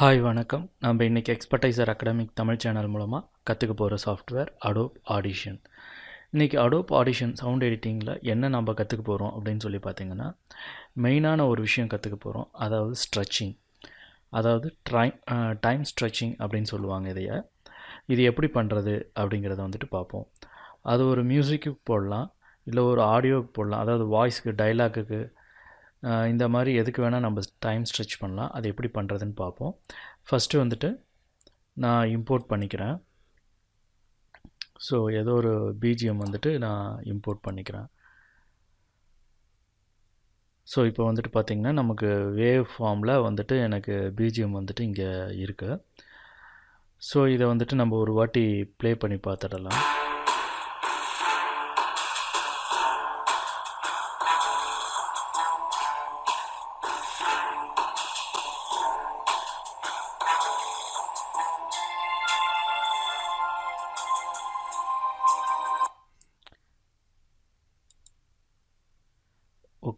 Hi வணக்கம். நம்ம இன்றைக்கி எக்ஸ்பர்டைசர் அகாடமிக் தமிழ் சேனல் மூலமாக கற்றுக்க போகிற சாஃப்ட்வேர் அடோப் ஆடிஷன் இன்றைக்கி அடோப் ஆடிஷன் சவுண்ட் எடிட்டிங்கில் என்ன நம்ம கற்றுக்க போகிறோம் அப்படின்னு சொல்லி பார்த்தீங்கன்னா மெயினான ஒரு விஷயம் கற்றுக்க போகிறோம் அதாவது ஸ்ட்ரெச்சிங் அதாவது ட்ரை டைம் ஸ்ட்ரெச்சிங் அப்படின்னு சொல்லுவாங்க இதைய. இது எப்படி பண்ணுறது அப்படிங்கிறத வந்துட்டு பார்ப்போம் அது ஒரு மியூசிக்கு போடலாம். இல்லை ஒரு ஆடியோக்கு போடலாம். அதாவது வாய்ஸுக்கு டைலாக்குக்கு இந்த மாதிரி எதுக்கு வேணால் நம்ம டைம் ஸ்ட்ரெச் பண்ணலாம். அது எப்படி பண்ணுறதுன்னு பார்ப்போம். ஃபஸ்ட்டு வந்துட்டு நான் இம்போர்ட் பண்ணிக்கிறேன். ஸோ ஏதோ ஒரு பிஜிஎம் வந்துட்டு நான் இம்போர்ட் பண்ணிக்கிறேன். ஸோ இப்போ வந்துட்டு பார்த்திங்கன்னா நமக்கு வேவ் ஃபார்மில் வந்துட்டு எனக்கு பிஜிஎம் வந்துட்டு இங்கே இருக்குது ஸோ இதை வந்துட்டு நம்ம ஒரு வாட்டி ப்ளே பண்ணி பார்த்துடலாம்.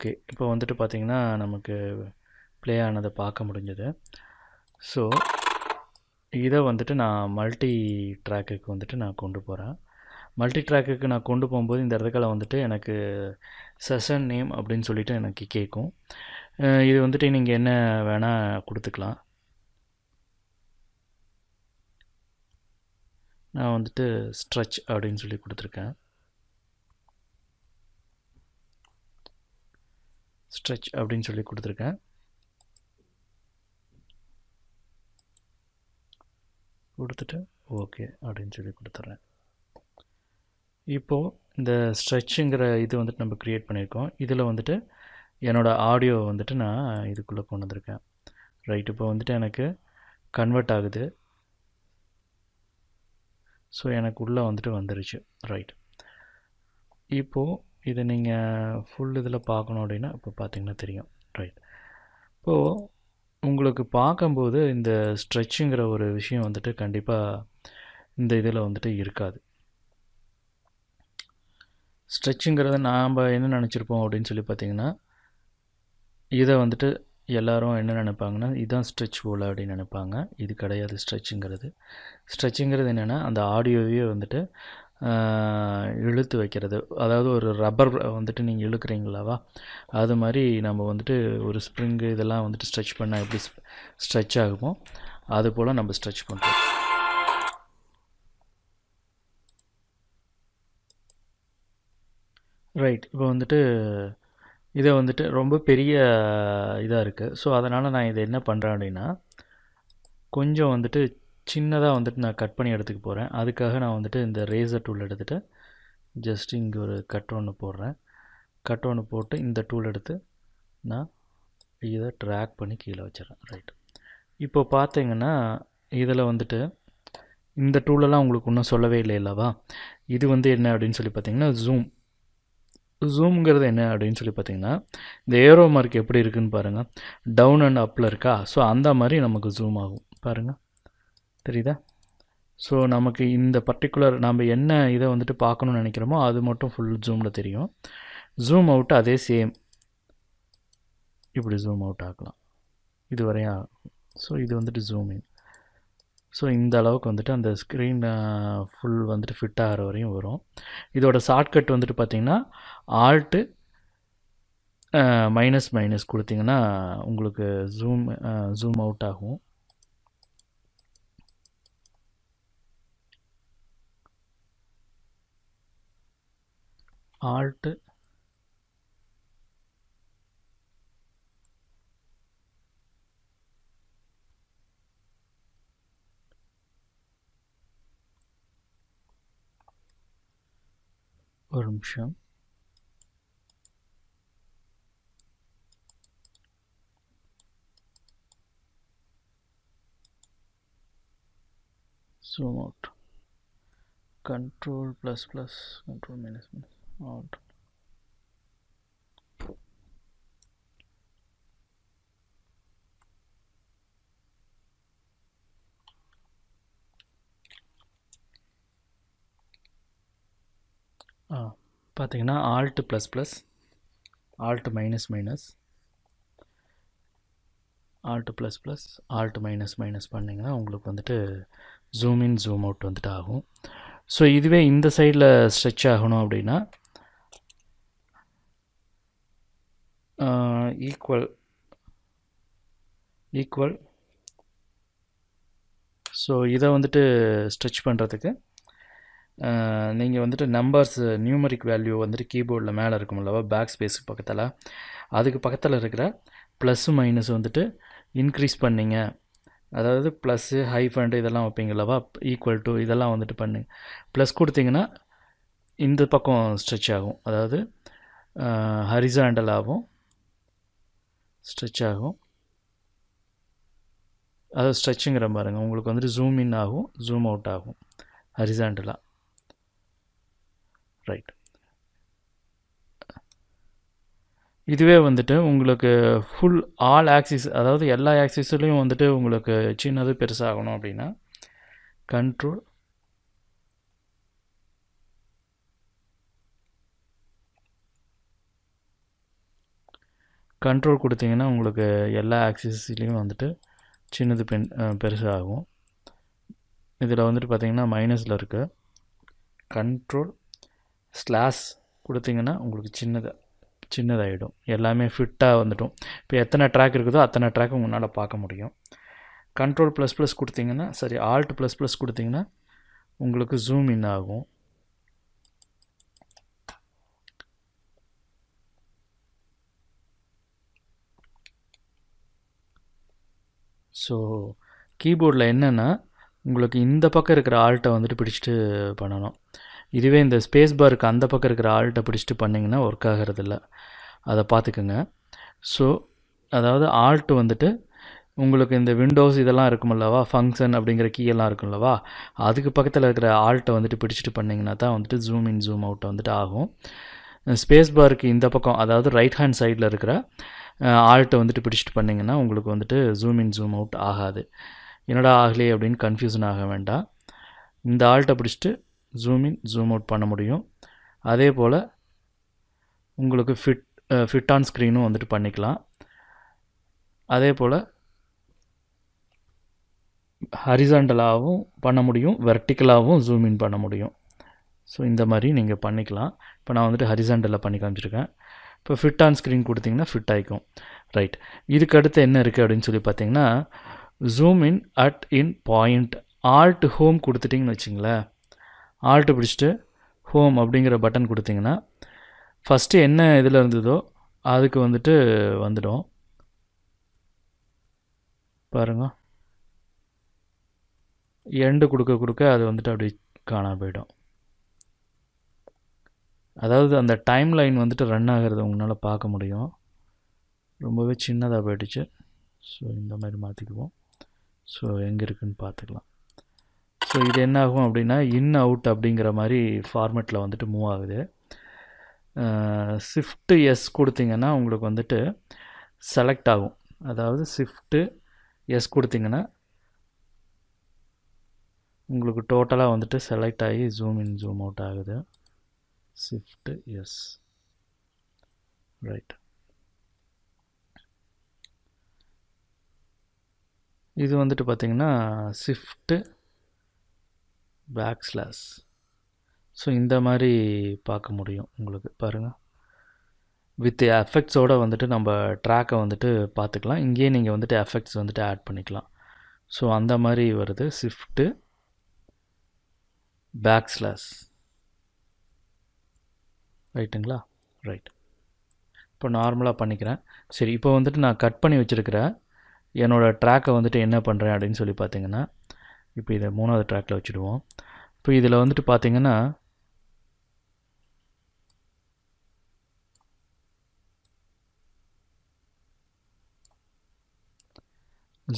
ஓகே. இப்போ வந்துட்டு பார்த்திங்கன்னா நமக்கு ப்ளே ஆனதை பார்க்க முடிஞ்சது. ஸோ இதை வந்துட்டு நான் மல்டி ட்ராக்குக்கு வந்துட்டு நான் கொண்டு போகிறேன் மல்டி ட்ராக்குக்கு நான் கொண்டு போகும்போது இந்த இடத்துக்கால வந்துட்டு எனக்கு செஷன் நேம் அப்படின்னு சொல்லிட்டு எனக்கு கேட்கும் இது வந்துட்டு நீங்கள் என்ன வேணால் கொடுத்துக்கலாம். நான் வந்துட்டு ஸ்ட்ரெச் அப்படின்னு சொல்லி கொடுத்துருக்கேன். ஸ்ட்ரெச் அப்படின்னு சொல்லி கொடுத்துருக்கேன். கொடுத்துட்டு ஓகே அப்படின்னு சொல்லி கொடுத்துட்றேன். இப்போது இந்த ஸ்ட்ரெச்சுங்கிற இது வந்துட்டு நம்ம க்ரியேட் பண்ணியிருக்கோம். இதில் வந்துட்டு என்னோடய ஆடியோ வந்துட்டு நான் இதுக்குள்ளே கொண்டு வந்திருக்கேன். ரைட் இப்போ வந்துட்டு எனக்கு கன்வெர்ட் ஆகுது. ஸோ எனக்கு உள்ளே வந்துட்டு வந்துருச்சு. ரைட் இப்போது இதை நீங்கள் ஃபுல் இதில் பார்க்கணும் அப்படின்னா இப்போ பார்த்தீங்கன்னா தெரியும். ரைட் இப்போது உங்களுக்கு பார்க்கும்போது இந்த ஸ்ட்ரெச்சுங்கிற ஒரு விஷயம் வந்துட்டு கண்டிப்பாக இந்த இதில் வந்துட்டு இருக்காது. ஸ்ட்ரெச்சுங்கிறத நாம் என்ன நினச்சிருப்போம் அப்படின்னு சொல்லி பார்த்தீங்கன்னா இதை வந்துட்டு எல்லோரும் என்ன நினைப்பாங்கன்னா இதுதான் ஸ்ட்ரெச் போல் அப்படின்னு நினைப்பாங்க. இது கிடையாது ஸ்ட்ரெச்சுங்கிறது ஸ்ட்ரெச்சுங்கிறது என்னென்னா அந்த ஆடியோவே வந்துட்டு இழுத்து வைக்கிறது. அதாவது ஒரு ரப்பர் வந்துட்டு நீங்கள் இழுக்கிறீங்களாவா அது மாதிரி நம்ம வந்துட்டு ஒரு ஸ்ப்ரிங்கு இதெல்லாம் வந்துட்டு ஸ்ட்ரெச் பண்ணால் எப்படி ஸ்ட்ரெச் ஆகுமோ அது போல் நம்ம ஸ்ட்ரெச் பண்ணுறோம் ரைட் இப்போ வந்துட்டு இதை வந்துட்டு ரொம்ப பெரிய இதாக இருக்குது ஸோ அதனால் நான் இதை என்ன பண்ணுறேன் அப்படின்னா கொஞ்சம் வந்துட்டு சின்னதாக வந்துட்டு நான் கட் பண்ணி எடுத்துக்க போகிறேன் அதுக்காக நான் வந்துட்டு இந்த ரேசர் டூல் எடுத்துகிட்டு ஜஸ்ட் இங்கே ஒரு கட் ஒன்று போடுறேன். கட் ஒன்று போட்டு இந்த டூல் எடுத்து நான் இதை ட்ராக் பண்ணி கீழே வச்சிடறேன். ரைட் இப்போ பார்த்தீங்கன்னா இதில் வந்துட்டு இந்த டூலெல்லாம் உங்களுக்கு இன்னும் சொல்லவே இல்லை இல்லவா இது வந்து என்ன அப்படின்னு சொல்லி பார்த்தீங்கன்னா ஜூம் ஜூம்ங்கிறது என்ன அப்படின்னு சொல்லி பார்த்தீங்கன்னா இந்த ஏரோ மார்க் எப்படி இருக்குதுன்னு பாருங்கள் டவுன் அண்ட் அப்பில் இருக்கா? ஸோ அந்த மாதிரி நமக்கு ஜூம் ஆகும். பாருங்கள் தெரியுதா? ஸோ நமக்கு இந்த பர்டிகுலர் நம்ம என்ன இதை வந்துட்டு பார்க்கணுன்னு நினைக்கிறோமோ அது மட்டும் ஃபுல் ஜூமில் தெரியும். ஜூம் அவுட் அதே சேம் இப்படி ஜூம் அவுட் ஆகலாம் இது வரையும் ஸோ இது வந்துட்டு ஜூம் இன் ஸோ இந்த அளவுக்கு வந்துட்டு அந்த ஸ்க்ரீன் ஃபுல் வந்துட்டு ஃபிட் ஆகிற வரையும் வரும். இதோட ஷார்ட்கட் வந்துட்டு பார்த்திங்கன்னா ஆல்ட்டு மைனஸ் மைனஸ் கொடுத்திங்கன்னா உங்களுக்கு ஜூம் ஜூம் அவுட் ஆகும். ஆல்ட்டு ஒரு நிமிஷம் zoom out control plus plus control minus minus Out பார்த்தீங்கன்னா alt plus plus alt minus minus alt plus plus alt minus minus பண்ணிங்கன்னா உங்களுக்கு வந்துட்டு ஜூம் இன் ஜூம் அவுட் வந்துட்டு ஆகும். ஸோ இதுவே இந்த சைடில் ஸ்ட்ரெச் ஆகணும் அப்படின்னா ஈக்குவல் ஈக்குவல் ஸோ இதை வந்துட்டு ஸ்ட்ரெச் பண்ணுறதுக்கு uh, நீங்கள் வந்துட்டு நம்பர்ஸ் நியூமரிக் வேல்யூ வந்துட்டு கீபோர்டில் மேலே இருக்கும் அல்லவா? பேக் ஸ்பேஸுக்கு பக்கத்தில். அதுக்கு பக்கத்தில் இருக்கிற ப்ளஸ்ஸு மைனஸ் வந்துட்டு இன்க்ரீஸ் பண்ணிங்க. அதாவது ப்ளஸ்ஸு ஹைஃபண்ட் இதெல்லாம் வைப்பீங்களவா ஈக்குவல் டு இதெல்லாம் வந்துட்டு பண்ணுங்க. ப்ளஸ் கொடுத்தீங்கன்னா இந்த பக்கம் ஸ்ட்ரெச் ஆகும். அதாவது uh, ஹரிசாண்டலாகவும் ஸ்ட்ரெச் ஆகும். அதாவது ஸ்ட்ரெச்சுங்கிற பாருங்க. உங்களுக்கு வந்துட்டு ஜூம் இன் ஆகும் ஜூம் அவுட் ஆகும். ஹரிசாண்டலாக ரைட் இதுவே வந்துட்டு உங்களுக்கு ஃபுல் ஆல் ஆக்சிஸ் அதாவது எல்லா ஆக்சிஸ்லேயும் வந்துட்டு உங்களுக்கு சின்னது பெருசாகணும் அப்படின்னா கண்ட்ரோல் கண்ட்ரோல் கொடுத்தீங்கன்னா உங்களுக்கு எல்லா ஆக்சிஸ்லேயும் வந்துட்டு சின்னது பென் பெருசாகும். இதில் வந்துட்டு பார்த்திங்கன்னா மைனஸில் இருக்குது கண்ட்ரோல் ஸ்லாஸ் கொடுத்தீங்கன்னா உங்களுக்கு சின்னதாக சின்னதாகிடும் எல்லாமே ஃபிட்டாக வந்துடும் இப்போ எத்தனை ட்ராக் இருக்குதோ அத்தனை ட்ராக் உங்களால் பார்க்க முடியும். கண்ட்ரோல் ப்ளஸ் ப்ளஸ் கொடுத்தீங்கன்னா சரி ஆல்ட் ப்ளஸ் ப்ளஸ் கொடுத்தீங்கன்னா உங்களுக்கு ஜூம் இன் ஆகும். ஸோ கீபோர்டில் என்னென்னா உங்களுக்கு இந்த பக்கம் இருக்கிற ஆல்ட்டை வந்துட்டு பிடிச்சிட்டு பண்ணணும். இதுவே இந்த ஸ்பேஸ் பாருக்கு அந்த பக்கம் இருக்கிற ஆல்ட்டை பிடிச்சிட்டு பண்ணிங்கன்னா ஒர்க் ஆகிறதில்ல. அதை பார்த்துக்குங்க ஸோ அதாவது ஆல்ட்டு வந்துட்டு உங்களுக்கு இந்த விண்டோஸ் இதெல்லாம் இருக்குமில்லவா ஃபங்க்ஷன் அப்படிங்கிற கீயெல்லாம் இருக்கும்லவா அதுக்கு பக்கத்தில் இருக்கிற ஆல்ட்டை வந்துட்டு பிடிச்சிட்டு பண்ணிங்கன்னா தான் வந்துட்டு ஜூம் இன் ஜூம் அவுட் வந்துட்டு ஆகும். ஸ்பேஸ் பாருக்கு இந்த பக்கம் அதாவது ரைட் ஹேண்ட் சைடில் இருக்கிற ஆல்ட்டை வந்துட்டு பிடிச்சிட்டு பண்ணிங்கன்னா உங்களுக்கு வந்துட்டு ஜூம் இன் ஜூம் அவுட் ஆகாது. என்னடா ஆகலையே அப்படின்னு கன்ஃபியூஷன் ஆக வேண்டாம். இந்த ஆல்ட்டை பிடிச்சிட்டு ஜூம் இன் ஜூம் அவுட் பண்ண முடியும். அதே போல் உங்களுக்கு ஃபிட் ஃபிட் ஆன் ஸ்க்ரீனும் வந்துட்டு பண்ணிக்கலாம். அதே போல் ஹரிசாண்டலாகவும் பண்ண முடியும் வெர்டிக்கலாகவும் ஜூம் இன் பண்ண முடியும். ஸோ இந்த மாதிரி நீங்கள் பண்ணிக்கலாம். இப்போ நான் வந்துட்டு ஹரிசாண்டலில் பண்ணி காமிச்சிருக்கேன். இப்போ ஃபிட் ஆன் ஸ்க்ரீன் கொடுத்தீங்கன்னா ஃபிட் ஆகிக்கும் ரைட் இதுக்கு அடுத்து என்ன இருக்குது அப்படின்னு சொல்லி பார்த்தீங்கன்னா zoom in at in point alt home கொடுத்துட்டிங்கன்னு வச்சிங்களேன். ஆல்ட்டு பிடிச்சிட்டு ஹோம் அப்படிங்கிற பட்டன் கொடுத்தீங்கன்னா ஃபஸ்ட்டு என்ன இதில் இருந்ததோ அதுக்கு வந்துட்டு வந்துடும். பாருங்க. எண்டு கொடுக்க கொடுக்க அது வந்துட்டு அப்படி காணாம போயிடும். அதாவது அந்த டைம் லைன் வந்துட்டு ரன் ஆகிறத உங்களால் பார்க்க முடியும். ரொம்பவே சின்னதாக போயிடுச்சு. ஸோ இந்த மாதிரி மாற்றிக்குவோம் ஸோ எங்கே இருக்குதுன்னு பார்த்துக்கலாம் ஸோ இது என்ன ஆகும் அப்படின்னா இன் அவுட் அப்படிங்கிற மாதிரி ஃபார்மெட்டில் வந்துட்டு மூவ் ஆகுது. ஷிஃப்ட்டு எஸ் கொடுத்தீங்கன்னா உங்களுக்கு வந்துட்டு செலக்ட் ஆகும். அதாவது ஷிஃப்ட்டு எஸ் கொடுத்தீங்கன்னா உங்களுக்கு டோட்டலாக வந்துட்டு செலக்ட் ஆகி ஜூம் இன் ஜூம் அவுட் ஆகுது. ஷிஃப்ட்டு எஸ் ரைட் இது வந்துட்டு பார்த்திங்கன்னா ஷிஃப்ட்டு பேக் ஸ்லாஸ் ஸோ இந்த மாதிரி பார்க்க முடியும் உங்களுக்கு. பாருங்கள் வித் எஃபெக்ட்ஸோடு வந்துட்டு நம்ம ட்ராக்கை வந்துட்டு பார்த்துக்கலாம். இங்கேயே நீங்கள் வந்துட்டு எஃபெக்ட்ஸ் வந்துட்டு ஆட் பண்ணிக்கலாம். ஸோ அந்த மாதிரி வருது ஷிஃப்ட்டு பேக் ஸ்லாஸ் ரைட்டுங்களா? ரைட். இப்போ நார்மலாக பண்ணிக்கிறேன். சரி இப்போ வந்துட்டு நான் கட் பண்ணி வச்சுருக்கிற என்னோடய ட்ராக்கை வந்துட்டு என்ன பண்ணுறேன் அப்படின்னு சொல்லி பார்த்தீங்கன்னா இப்போ இதை மூணாவது ட்ராக்கில் வச்சுடுவோம். இப்போ இதில் வந்துட்டு பார்த்தீங்கன்னா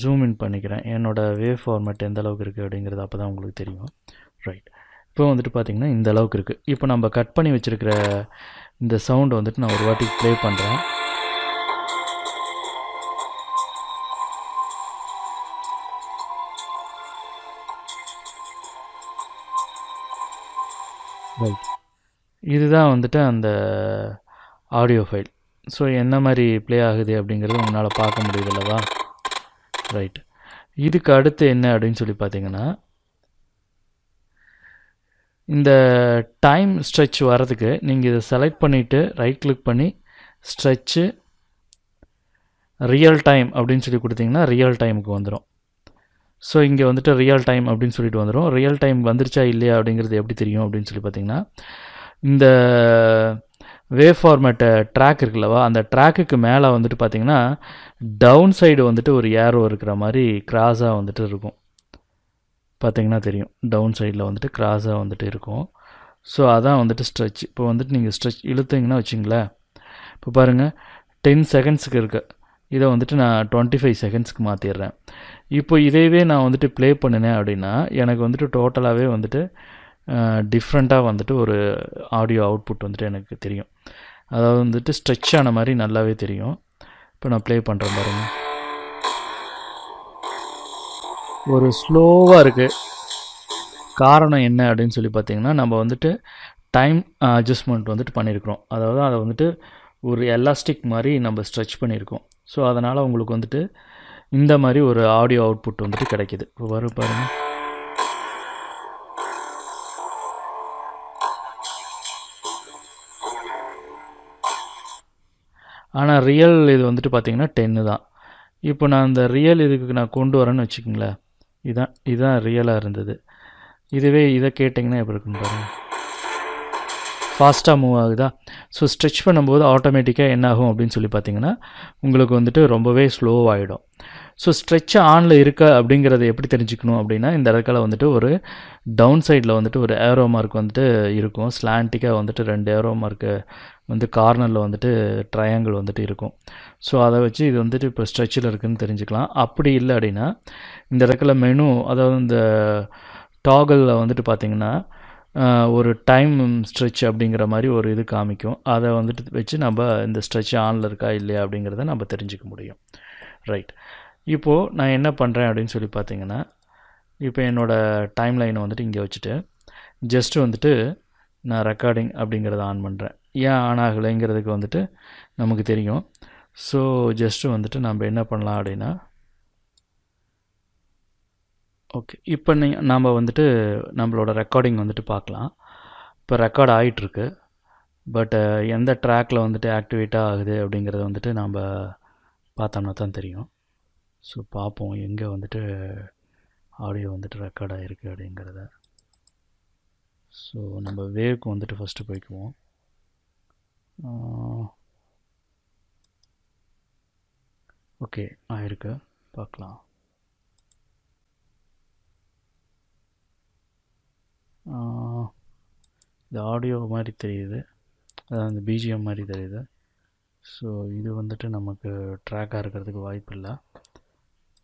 ஜூம் இன் பண்ணிக்கிறேன். என்னோடய வேவ் ஃபார்மேட் எந்த அளவுக்கு இருக்குது அப்படிங்கிறது அப்போ தான் உங்களுக்கு தெரியும். ரைட் இப்போ வந்துட்டு பார்த்திங்கன்னா இந்த அளவுக்கு இருக்குது இப்போ நம்ம கட் பண்ணி வச்சுருக்கிற இந்த சவுண்டை வந்துட்டு நான் ஒரு வாட்டி ப்ளே பண்ணுறேன் ரைட் இதுதான் வந்துட்டு அந்த ஆடியோ ஃபைல் ஸோ என்ன மாதிரி ப்ளே ஆகுது அப்படிங்கிறது உங்களால் பார்க்க முடியுது அல்லவா? ரைட் இதுக்கு அடுத்து என்ன அப்படின்னு சொல்லி பார்த்தீங்கன்னா இந்த டைம் ஸ்ட்ரெச் வரதுக்கு நீங்கள் இதை செலக்ட் பண்ணிவிட்டு ரைட் கிளிக் பண்ணி ஸ்ட்ரெச்சு ரியல் டைம் அப்படின்னு சொல்லி கொடுத்தீங்கன்னா ரியல் டைமுக்கு வந்துடும் ஸோ இங்கே வந்துட்டு ரியல் டைம் அப்படின்னு சொல்லிட்டு வந்துடும் ரியல் டைம் வந்துருச்சா இல்லையா அப்படிங்கிறது எப்படி தெரியும் அப்படின்னு சொல்லி பார்த்தீங்கன்னா இந்த வே ஃபார்மேட்டு ட்ராக் இருக்குல்லவா அந்த ட்ராக்குக்கு மேலே வந்துட்டு பார்த்தீங்கன்னா டவுன் சைடு வந்துட்டு ஒரு ஏரோ இருக்கிற மாதிரி கிராஸாக வந்துட்டு இருக்கும். பார்த்தீங்கன்னா தெரியும். டவுன் சைடில் வந்துட்டு கிராஸாக வந்துட்டு இருக்கும். ஸோ அதான் வந்துட்டு ஸ்ட்ரெச் இப்போ வந்துட்டு நீங்கள் ஸ்ட்ரெச் இழுத்தீங்கன்னா வச்சிங்களேன். இப்போ பாருங்கள் டென் செகண்ட்ஸுக்கு இருக்குது இதை வந்துட்டு நான் டுவெண்ட்டி ஃபைவ் செகண்ட்ஸ்க்கு மாற்றிடுறேன் இப்போ இதையவே நான் வந்துட்டு ப்ளே பண்ணினேன் அப்படின்னா எனக்கு வந்துட்டு டோட்டலாகவே வந்துட்டு டிஃப்ரெண்ட்டாக வந்துட்டு ஒரு ஆடியோ அவுட்புட் வந்துட்டு எனக்கு தெரியும். அதாவது வந்துட்டு ஸ்ட்ரெச் ஆன மாதிரி நல்லாவே தெரியும். இப்போ நான் ப்ளே பண்ணுறேன் பாருங்கள் ஒரு ஸ்லோவாக இருக்குது காரணம் என்ன அப்படின்னு சொல்லி பார்த்தீங்கன்னா நம்ம வந்துட்டு டைம் அட்ஜஸ்ட்மெண்ட் வந்துட்டு பண்ணியிருக்கிறோம் அதாவது அதை வந்துட்டு ஒரு எலாஸ்டிக் மாதிரி நம்ம ஸ்ட்ரெச் பண்ணியிருக்கோம் ஸோ அதனால் உங்களுக்கு வந்துட்டு இந்த மாதிரி ஒரு ஆடியோ அவுட்புட் வந்துட்டு கிடைக்கிது. இப்போ வரும் பாருங்கள் ஆனால் ரியல் இது வந்துட்டு பார்த்தீங்கன்னா டென்னு தான். இப்போ நான் அந்த ரியல் இதுக்கு நான் கொண்டு வரேன்னு வச்சுக்கோங்களேன். இதான் இதுதான் ரியலாக இருந்தது. இதுவே இதை கேட்டிங்கன்னா எப்படி இருக்குன்னு பாருங்கள் ஃபாஸ்ட்டாக மூவ் ஆகுதா? ஸோ ஸ்ட்ரெச் பண்ணும்போது ஆட்டோமேட்டிக்காக என்ன ஆகும் அப்படின்னு சொல்லி பார்த்தீங்கன்னா உங்களுக்கு வந்துட்டு ரொம்பவே ஸ்லோவாகிடும் ஸோ ஸ்ட்ரெச் ஆனில் இருக்கா அப்படிங்கிறத எப்படி தெரிஞ்சுக்கணும் அப்படின்னா இந்த இடத்துல வந்துட்டு ஒரு டவுன் சைடில் வந்துட்டு ஒரு ஏரோ மார்க் வந்துட்டு இருக்கும். ஸ்லாண்டிக்காக வந்துட்டு ரெண்டு ஏரோ மார்க்கு வந்து கார்னரில் வந்துட்டு ட்ரையாங்கிள் வந்துட்டு இருக்கும். ஸோ அதை வச்சு இது வந்துட்டு இப்போ ஸ்ட்ரெச்சில் இருக்குதுன்னு தெரிஞ்சுக்கலாம். அப்படி இல்லை அப்படின்னா இந்த இடத்துல மெனு அதாவது இந்த டாகலில் வந்துட்டு பார்த்திங்கன்னா ஒரு டைம் ஸ்ட்ரெச் அப்படிங்கிற மாதிரி ஒரு இது காமிக்கும். அதை வந்துட்டு வச்சு நம்ம இந்த ஸ்ட்ரெச் ஆனில் இருக்கா இல்லையா அப்படிங்கிறத நம்ம தெரிஞ்சுக்க முடியும். ரைட் இப்போது நான் என்ன பண்ணுறேன் அப்படின்னு சொல்லி பார்த்தீங்கன்னா இப்போ என்னோடய டைம் லைனை வந்துட்டு இங்கே வச்சுட்டு ஜஸ்ட்டு வந்துட்டு நான் ரெக்கார்டிங் அப்படிங்கிறத ஆன் பண்ணுறேன் ஏன் ஆன் ஆகலைங்கிறதுக்கு வந்துட்டு நமக்கு தெரியும். ஸோ ஜஸ்ட்டு வந்துட்டு நம்ம என்ன பண்ணலாம் அப்படின்னா ஓகே இப்போ நீ நாம் வந்துட்டு நம்மளோட ரெக்கார்டிங் வந்துட்டு பார்க்கலாம். இப்போ ரெக்கார்ட் ஆகிட்டுருக்கு பட் எந்த ட்ராக்கில் வந்துட்டு ஆக்டிவேட்டாக ஆகுது அப்படிங்கிறத வந்துட்டு நாம் பார்த்தோம்னா தான் தெரியும். ஸோ பார்ப்போம் எங்கே வந்துட்டு ஆடியோ வந்துட்டு ரெக்கார்ட் ஆகிருக்கு அப்படிங்கிறத. ஸோ நம்ம வேவ்க்கு வந்துட்டு ஃபஸ்ட்டு போய்க்குவோம். ஓகே ஆயிருக்கு. பார்க்கலாம் இது ஆடியோ மாதிரி தெரியுது. அதாவது அந்த பிஜிஎம் மாதிரி தெரியுது. ஸோ இது வந்துட்டு நமக்கு ட்ராக்காக இருக்கிறதுக்கு வாய்ப்பு இல்லை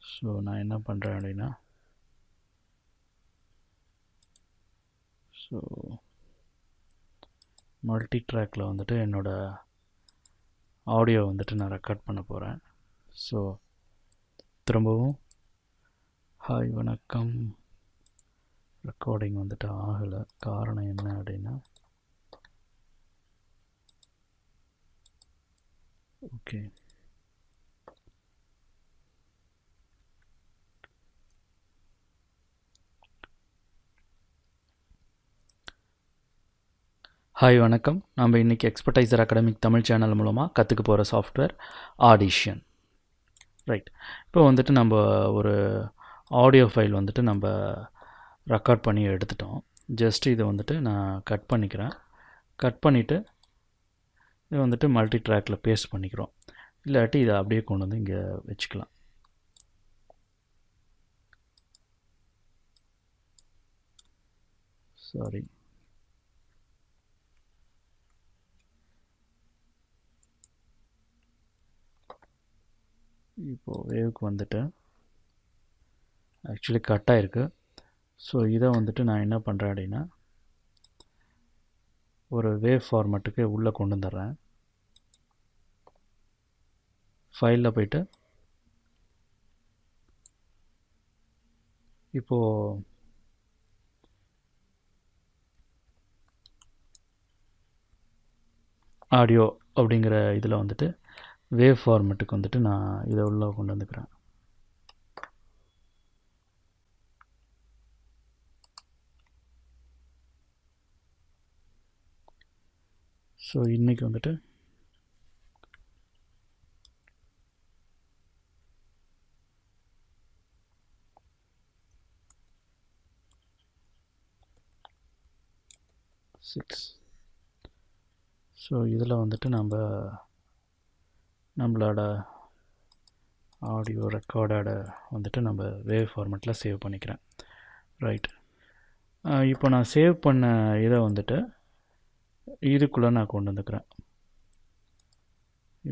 ஸோ நான் என்ன பண்ணுறேன் அப்படின்னா ஸோ மல்டி ட்ராக்கில் வந்துட்டு என்னோடய ஆடியோ வந்துட்டு நான் ரெக்கார்ட் பண்ண போகிறேன் ஸோ திரும்பவும் ஹாய் வணக்கம். ரெக்கார்டிங் வந்துட்டு ஆகலை. காரணம் என்ன அப்படின்னா ஓகே ஹாய் வணக்கம். நம்ம இன்றைக்கி எக்ஸ்பர்டைசர் அகாடமிக் தமிழ் சேனல் மூலமாக கற்றுக்க போகிற சாஃப்ட்வேர் ஆடிஷன் ரைட் இப்போ வந்துட்டு நம்ம ஒரு ஆடியோ ஃபைல் வந்துட்டு நம்ம ரெக்கார்ட் பண்ணி எடுத்துட்டோம். ஜஸ்ட் இதை வந்துட்டு நான் கட் பண்ணிக்கிறேன். கட் பண்ணிவிட்டு இதை வந்துட்டு மல்டி ட்ராக்கில் பேஸ்ட் பண்ணிக்கிறோம். இல்லாட்டி இதை அப்படியே கொண்டு வந்து இங்கே வச்சுக்கலாம். சாரி இப்போது வேவுக்கு வந்துட்டு ஆக்சுவலி கட் ஆகிருக்கு ஸோ இதை வந்துட்டு நான் என்ன பண்ணுறேன் அப்படின்னா ஒரு வேவ் ஃபார்மேட்டுக்கு உள்ளே கொண்டு வந்துடுறேன். ஃபைலில் போயிட்டு இப்போது ஆடியோ அப்படிங்கிற இதில் வந்துட்டு வேவ் ஃபார்மெட்டுக்கு வந்துட்டு நான் இதை உள்ளே கொண்டு வந்துக்கிறேன். ஸோ இன்றைக்கி வந்துட்டு சிக்ஸ் ஸோ இதில் வந்துட்டு நம்ம நம்மளோட ஆடியோ ரெக்கார்டோட வந்துட்டு நம்ம வேவ் ஃபார்மெட்டில் சேவ் பண்ணிக்கிறேன். ரைட் இப்போ நான் சேவ் பண்ண இதை வந்துட்டு இதுக்குள்ளே நான் கொண்டு வந்துக்கிறேன்.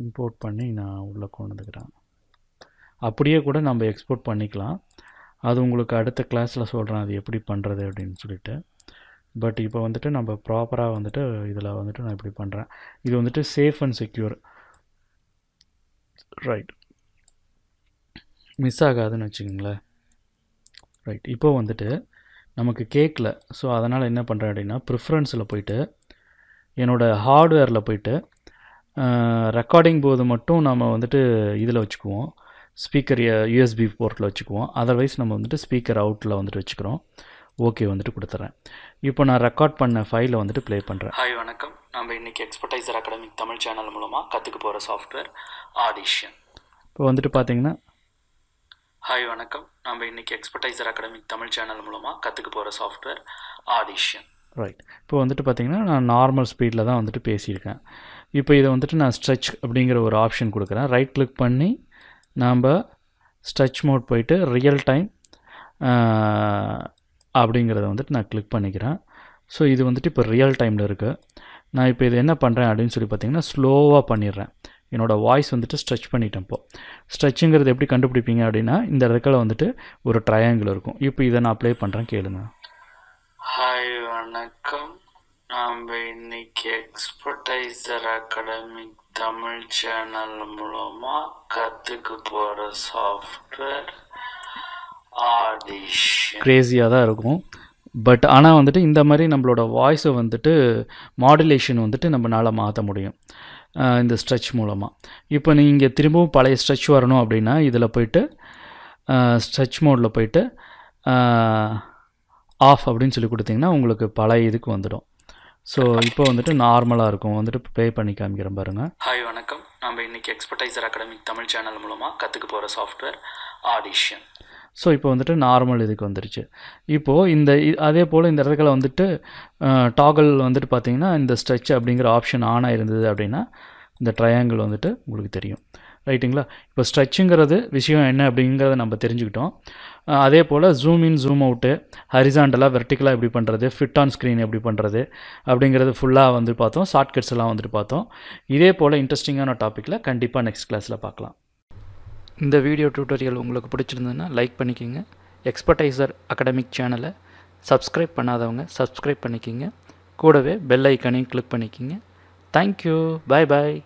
இம்போர்ட் பண்ணி நான் உள்ளே கொண்டு வந்துக்கிறேன். அப்படியே கூட நம்ம எக்ஸ்போர்ட் பண்ணிக்கலாம். அது உங்களுக்கு அடுத்த கிளாஸில் சொல்கிறேன் அது எப்படி பண்ணுறது அப்படின்னு சொல்லிட்டு. பட் இப்போ வந்துட்டு நம்ம ப்ராப்பராக வந்துட்டு இதில் வந்துட்டு நான் இப்படி பண்ணுறேன் இது வந்துட்டு safe and secure right miss ஆகாதுன்னு வச்சுக்கோங்களேன். ரைட் இப்போ வந்துட்டு நமக்கு கேட்கல ஸோ அதனால் என்ன பண்ணுறேன் அப்படின்னா ப்ரிஃபரன்ஸில் போயிட்டு என்னோடய ஹார்ட்வேரில் போயிட்டு ரெக்கார்டிங் போது மட்டும் நம்ம வந்துட்டு இதில் வச்சுக்குவோம். ஸ்பீக்கர் யூஎஸ்பி போர்ட்டில் வச்சுக்குவோம். அதர்வைஸ் நம்ம வந்துட்டு ஸ்பீக்கர் அவுட்டில் வந்துட்டு வச்சுக்கிறோம். ஓகே வந்துட்டு கொடுத்துட்றேன் இப்போ நான் ரெக்கார்ட் பண்ண ஃபைலை வந்துட்டு ப்ளே பண்ணுறேன் ஹாய் வணக்கம். நம்ம இன்னைக்கு எக்ஸ்பர்டைசர் அகாடமிக் தமிழ் சேனல் மூலமாக கற்றுக்க போகிற சாஃப்ட்வேர் ஆடிஷன் இப்போ வந்துட்டு பார்த்தீங்கன்னா ஹாய் வணக்கம். நம்ம இன்னைக்கு எக்ஸ்பர்டைசர் அகாடமிக் தமிழ் சேனல் மூலமாக கற்றுக்க போகிற சாஃப்ட்வேர் ஆடிஷன் ரைட் இப்போ வந்துட்டு பார்த்தீங்கன்னா நான் நார்மல் ஸ்பீடில் தான் வந்துட்டு பேசியிருக்கேன். இப்போ இதை வந்துட்டு நான் ஸ்ட்ரெச் அப்படிங்கிற ஒரு ஆப்ஷன் கொடுக்குறேன். ரைட் கிளிக் பண்ணி நாம் ஸ்ட்ரெச் மோட் போயிட்டு ரியல் டைம் அப்படிங்கிறத வந்துட்டு நான் கிளிக் பண்ணிக்கிறேன். ஸோ இது வந்துட்டு இப்போ ரியல் டைமில் இருக்குது நான் இப்போ இது என்ன பண்ணுறேன் அப்படின்னு சொல்லி பார்த்தீங்கன்னா ஸ்லோவாக பண்ணிடுறேன். என்னோடய வாய்ஸ் வந்துட்டு ஸ்ட்ரெச் பண்ணிட்டேன் இப்போ. ஸ்ட்ரெச்சுங்கிறது எப்படி கண்டுபிடிப்பீங்க அப்படின்னா இந்த இடத்துல வந்துட்டு ஒரு ட்ரையாங்கிள் இருக்கும். இப்போ இதை நான் அப்ளை பண்ணுறேன் கேளுங்க. ஹாய் வணக்கம். நம்ம இன்னைக்கு எக்ஸ்பர்டைசர் அகாடமிக் தமிழ் சேனல் மூலமாக கற்றுக்க போகிற சாஃப்ட்வேர் ஆடிஷன் க்ரேஸியாக தான் இருக்கும். பட் ஆனால் வந்துட்டு இந்த மாதிரி நம்மளோட வாய்ஸை வந்துட்டு மாடுலேஷன் வந்துட்டு நம்மளால் மாற்ற முடியும். இந்த ஸ்ட்ரெச் மூலமாக இப்போ நீங்கள் திரும்பவும் பழைய ஸ்ட்ரெச் வரணும் அப்படின்னா இதில் போயிட்டு ஸ்ட்ரெச் மோடில் போயிட்டு ஆஃப் அப்படின்னு சொல்லி கொடுத்தீங்கன்னா உங்களுக்கு பழைய இதுக்கு வந்துடும். ஸோ இப்போ வந்துட்டு நார்மலாக இருக்கும். வந்துட்டு ப்ளே பண்ணி காமிக்கிறேன் பாருங்கள் ஹாய் வணக்கம். நம்ம இன்னைக்கு எக்ஸ்பர்டைசர் அகாடமிக் தமிழ் சேனல் மூலமாக கற்றுக்க போகிற சாஃப்ட்வேர் ஆடிஷன் ஸோ இப்போ வந்துட்டு நார்மல் இதுக்கு வந்துருச்சு. இப்போது இந்த அதே போல் இந்த இடத்துல வந்துட்டு டாகல் வந்துட்டு பார்த்தீங்கன்னா இந்த ஸ்ட்ரெச் அப்படிங்கிற ஆப்ஷன் ஆன் இருந்தது அப்படின்னா இந்த ட்ரையாங்கிள் வந்துட்டு உங்களுக்கு தெரியும். ரைட்டுங்களா இப்போ ஸ்ட்ரெச்சுங்கிறது விஷயம் என்ன அப்படிங்கிறத நம்ம தெரிஞ்சுக்கிட்டோம். அதே போல் ஜூம் இன் ஜூம் அவுட்டு ஹரிசாண்டலாக வெர்டிக்கலாக எப்படி பண்ணுறது ஃபிட் ஆன் ஸ்க்ரீன் எப்படி பண்ணுறது அப்படிங்கிறது ஃபுல்லாக வந்து பார்த்தோம். ஷார்ட்கட்ஸ் எல்லாம் வந்துட்டு பார்த்தோம். இதே போல் இன்ட்ரெஸ்டிங்கான டாப்பிக்கில் கண்டிப்பாக நெக்ஸ்ட் கிளாஸில் பார்க்கலாம். இந்த வீடியோ டியூட்டோரியல் உங்களுக்கு பிடிச்சிருந்ததுன்னா லைக் பண்ணிக்கோங்க. எக்ஸ்பர்டைசர் அகாடமிக் சேனலை சப்ஸ்கிரைப் பண்ணாதவங்க சப்ஸ்கிரைப் பண்ணிக்கிங்க. கூடவே பெல் ஐக்கனையும் கிளிக் பண்ணிக்கிங்க. தேங்க்யூ பாய் பாய்